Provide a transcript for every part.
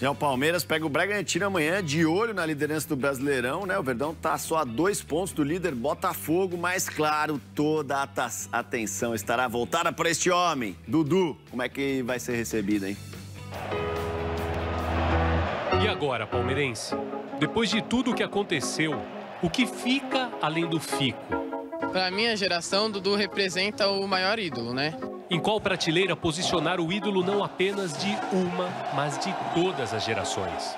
Já o Palmeiras pega o Bragantino amanhã, de olho na liderança do Brasileirão, né? O Verdão tá só a dois pontos do líder Botafogo, mas claro, toda a atenção estará voltada para este homem. Dudu, como é que vai ser recebido, hein? E agora, palmeirense? Depois de tudo o que aconteceu, o que fica além do fico? Para minha geração, Dudu representa o maior ídolo, né? Em qual prateleira posicionar o ídolo não apenas de uma, mas de todas as gerações?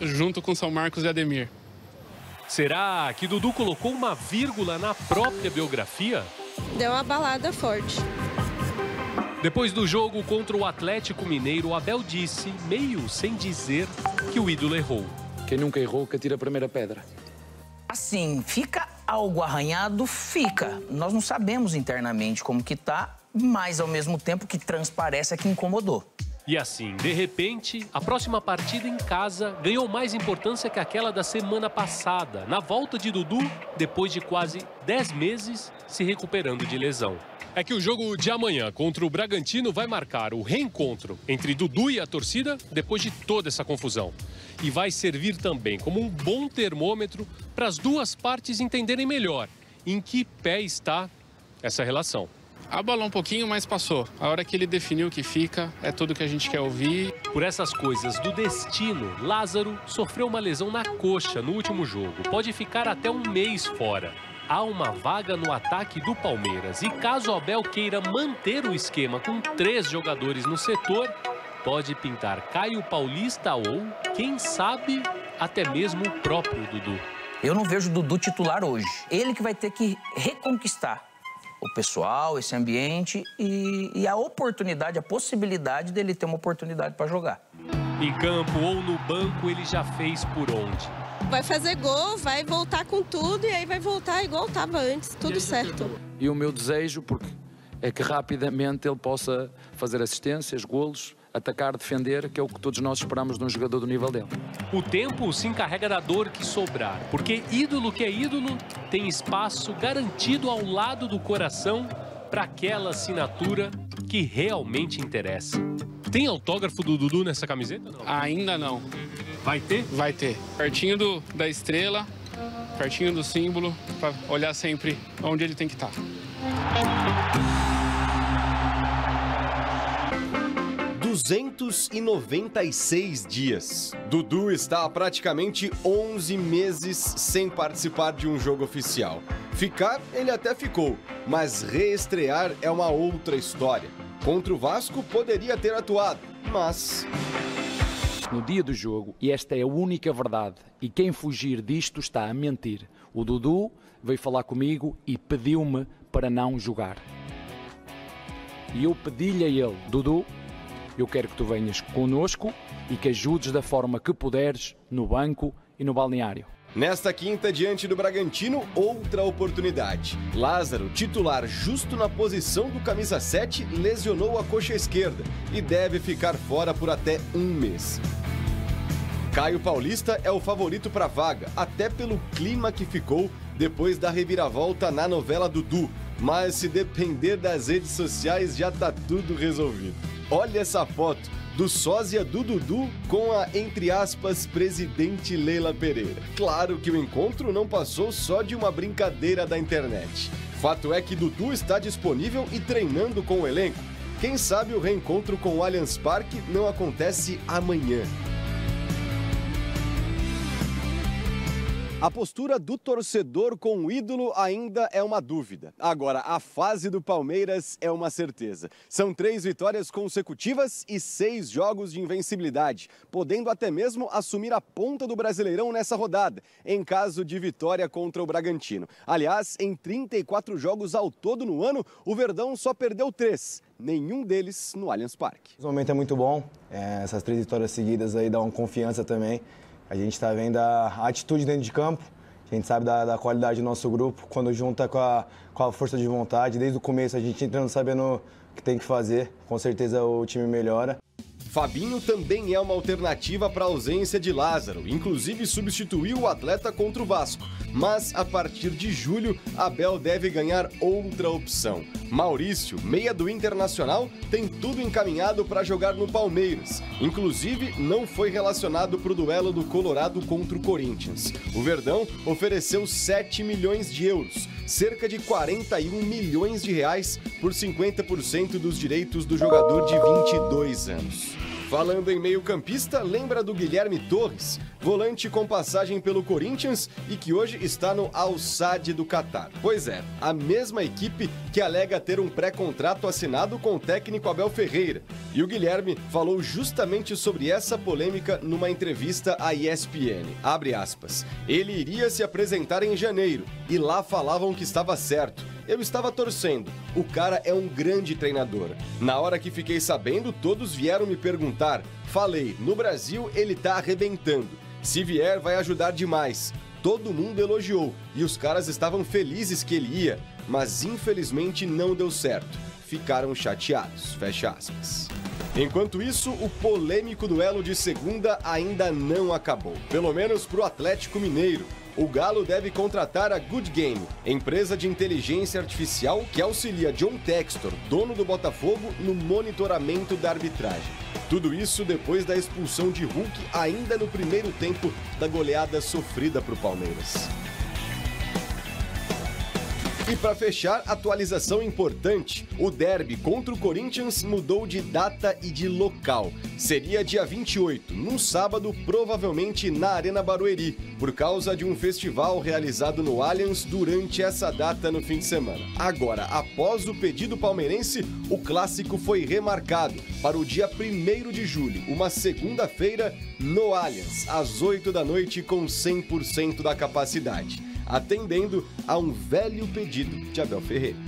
Junto com São Marcos e Ademir. Será que Dudu colocou uma vírgula na própria biografia? Deu uma balada forte. Depois do jogo contra o Atlético Mineiro, Abel disse, meio sem dizer, que o ídolo errou. Quem nunca errou, que atira a primeira pedra. Assim, fica algo arranhado? Fica. Nós não sabemos internamente como que tá, mas ao mesmo tempo que transparece é que incomodou. E assim, de repente, a próxima partida em casa ganhou mais importância que aquela da semana passada, na volta de Dudu, depois de quase 10 meses se recuperando de lesão. É que o jogo de amanhã contra o Bragantino vai marcar o reencontro entre Dudu e a torcida depois de toda essa confusão. E vai servir também como um bom termômetro para as duas partes entenderem melhor em que pé está essa relação. Abalou um pouquinho, mas passou. A hora que ele definiu o que fica, é tudo que a gente quer ouvir. Por essas coisas do destino, Lázaro sofreu uma lesão na coxa no último jogo. Pode ficar até um mês fora. Há uma vaga no ataque do Palmeiras. E caso o Abel queira manter o esquema com três jogadores no setor, pode pintar Caio Paulista ou, quem sabe, até mesmo o próprio Dudu. Eu não vejo o Dudu titular hoje. Ele que vai ter que reconquistar o pessoal, esse ambiente e, e a oportunidade, a possibilidade dele ter uma oportunidade para jogar. Em campo ou no banco, ele já fez por onde? Vai fazer gol, vai voltar com tudo e aí vai voltar igual estava antes, tudo certo. E o meu desejo, porque é que rapidamente ele possa fazer assistências, golos, atacar, defender, que é o que todos nós esperamos de um jogador do nível dele. O tempo se encarrega da dor que sobrar, porque ídolo que é ídolo tem espaço garantido ao lado do coração para aquela assinatura que realmente interessa. Tem autógrafo do Dudu nessa camiseta? Não? Ainda não. Vai ter? Vai ter. Pertinho do, da estrela, pertinho do símbolo, para olhar sempre onde ele tem que estar. 296 dias. Dudu está há praticamente 11 meses sem participar de um jogo oficial. Ficar, ele até ficou, mas reestrear é uma outra história. Contra o Vasco poderia ter atuado, mas. No dia do jogo, e esta é a única verdade, e quem fugir disto está a mentir. O Dudu veio falar comigo e pediu-me para não jogar. E eu pedi-lhe a ele, Dudu, eu quero que tu venhas conosco e que ajudes da forma que puderes no banco e no balneário. Nesta quinta, diante do Bragantino, outra oportunidade. Lázaro, titular justo na posição do camisa 7, lesionou a coxa esquerda e deve ficar fora por até um mês. Caio Paulista é o favorito para a vaga, até pelo clima que ficou depois da reviravolta na novela Dudu. Mas se depender das redes sociais, já tá tudo resolvido. Olha essa foto do sósia do Dudu com a, entre aspas, presidente Leila Pereira. Claro que o encontro não passou só de uma brincadeira da internet. Fato é que Dudu está disponível e treinando com o elenco. Quem sabe o reencontro com o Allianz Parque não acontece amanhã. A postura do torcedor com o ídolo ainda é uma dúvida. Agora, a fase do Palmeiras é uma certeza. São três vitórias consecutivas e seis jogos de invencibilidade, podendo até mesmo assumir a ponta do Brasileirão nessa rodada, em caso de vitória contra o Bragantino. Aliás, em 34 jogos ao todo no ano, o Verdão só perdeu três nenhum deles no Allianz Parque. O momento é muito bom, é, essas três vitórias seguidas aí dão confiança também. A gente está vendo a atitude dentro de campo, a gente sabe da, da, qualidade do nosso grupo, quando junta com a, com a força de vontade. Desde o começo a gente entrando sabendo o que tem que fazer, com certeza o time melhora. Fabinho também é uma alternativa para a ausência de Lázaro, inclusive substituiu o atleta contra o Vasco. Mas a partir de julho, Abel deve ganhar outra opção. Maurício, meia do Internacional, tem tudo encaminhado para jogar no Palmeiras. Inclusive, não foi relacionado para o duelo do Colorado contra o Corinthians. O Verdão ofereceu 7 milhões de euros, cerca de 41 milhões de reais por 50% dos direitos do jogador de 22 anos. Falando em meio-campista, lembra do Guilherme Torres, volante com passagem pelo Corinthians e que hoje está no Al Sadd do Catar. Pois é, a mesma equipe que alega ter um pré-contrato assinado com o técnico Abel Ferreira. E o Guilherme falou justamente sobre essa polêmica numa entrevista à ESPN. Abre aspas. Ele iria se apresentar em janeiro e lá falavam que estava certo. Eu estava torcendo. O cara é um grande treinador. Na hora que fiquei sabendo, todos vieram me perguntar. Falei, no Brasil ele tá arrebentando. Se vier, vai ajudar demais. Todo mundo elogiou e os caras estavam felizes que ele ia, mas infelizmente não deu certo. Ficaram chateados. Fecha aspas. Enquanto isso, o polêmico duelo de segunda ainda não acabou. Pelo menos pro Atlético Mineiro o Galo deve contratar a Good Game, empresa de inteligência artificial que auxilia John Textor, dono do Botafogo, no monitoramento da arbitragem. Tudo isso depois da expulsão de Hulk ainda no primeiro tempo da goleada sofrida para o Palmeiras. E para fechar, atualização importante: o derby contra o Corinthians mudou de data e de local. Seria dia 28, num sábado, provavelmente na Arena Barueri, por causa de um festival realizado no Allianz durante essa data no fim de semana. Agora, após o pedido palmeirense, o clássico foi remarcado para o dia 1 de julho, uma segunda-feira, no Allianz, às 8 da noite, com 100% da capacidade atendendo a um velho pedido de Abel Ferreira.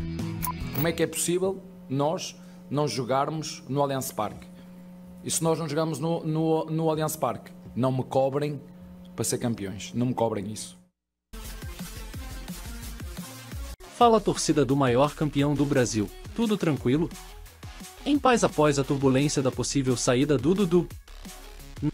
Como é que é possível nós não jogarmos no Allianz Parque? E se nós não jogamos no, no, no Allianz Parque? Não me cobrem para ser campeões. Não me cobrem isso. Fala a torcida do maior campeão do Brasil. Tudo tranquilo? Em paz após a turbulência da possível saída do Dudu,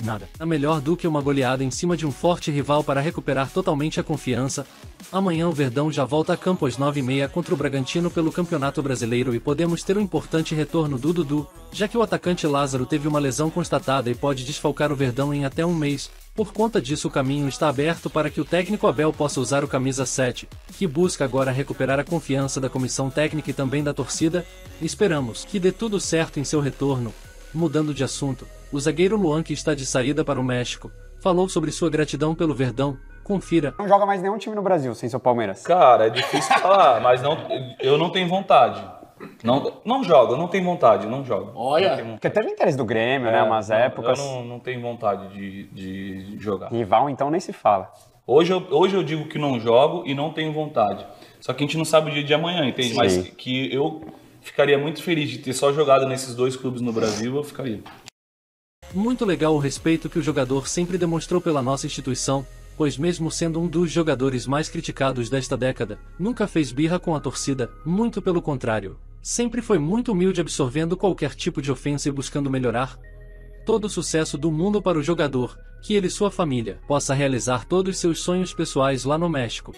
Nada. É melhor do que uma goleada em cima de um forte rival para recuperar totalmente a confiança. Amanhã o Verdão já volta a campo às 9h30 contra o Bragantino pelo Campeonato Brasileiro e podemos ter um importante retorno do Dudu, já que o atacante Lázaro teve uma lesão constatada e pode desfalcar o Verdão em até um mês. Por conta disso, o caminho está aberto para que o técnico Abel possa usar o camisa 7, que busca agora recuperar a confiança da comissão técnica e também da torcida. Esperamos que dê tudo certo em seu retorno. Mudando de assunto, o zagueiro Luan, que está de saída para o México, falou sobre sua gratidão pelo Verdão. Confira. Não joga mais nenhum time no Brasil sem seu Palmeiras. Cara, é difícil falar, mas não, eu não tenho vontade. Não, não jogo, não tenho vontade, não jogo. Olha, não porque teve interesse do Grêmio, é, né? Umas épocas. Eu não, não tenho vontade de, de jogar. Rival, então, nem se fala. Hoje eu, hoje eu digo que não jogo e não tenho vontade. Só que a gente não sabe o dia de amanhã, entende? Sim. Mas que eu ficaria muito feliz de ter só jogado nesses dois clubes no Brasil, eu ficaria. Muito legal o respeito que o jogador sempre demonstrou pela nossa instituição, pois mesmo sendo um dos jogadores mais criticados desta década, nunca fez birra com a torcida, muito pelo contrário. Sempre foi muito humilde absorvendo qualquer tipo de ofensa e buscando melhorar. Todo o sucesso do mundo para o jogador, que ele e sua família possa realizar todos seus sonhos pessoais lá no México.